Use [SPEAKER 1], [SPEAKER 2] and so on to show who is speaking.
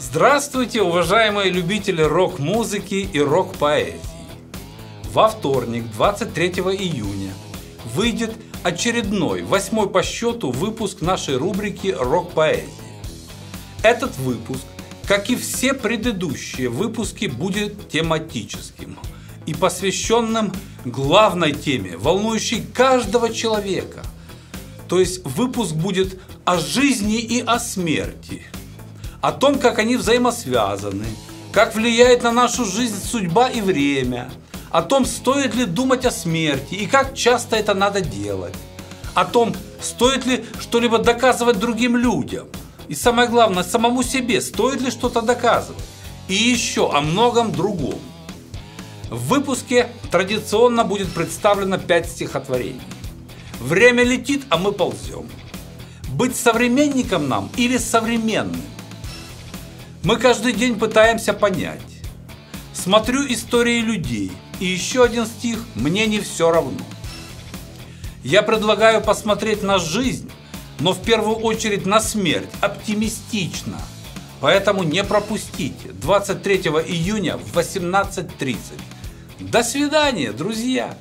[SPEAKER 1] Здравствуйте, уважаемые любители рок-музыки и рок-поэзии. Во вторник, 23 июня, выйдет очередной, восьмой по счету выпуск нашей рубрики «Рок-поэзия». Этот выпуск, как и все предыдущие выпуски, будет тематическим и посвященным главной теме, волнующей каждого человека. То есть выпуск будет о жизни и о смерти – о том, как они взаимосвязаны, как влияет на нашу жизнь судьба и время, о том, стоит ли думать о смерти и как часто это надо делать, о том, стоит ли что-либо доказывать другим людям, и самое главное, самому себе, стоит ли что-то доказывать, и еще о многом другом. В выпуске традиционно будет представлено 5 стихотворений. Время летит, а мы ползем. Быть современником нам или современным? Мы каждый день пытаемся понять. Смотрю истории людей, и еще один стих «Мне не все равно». Я предлагаю посмотреть на жизнь, но в первую очередь на смерть, оптимистично. Поэтому не пропустите 23 июня в 18.30. До свидания, друзья!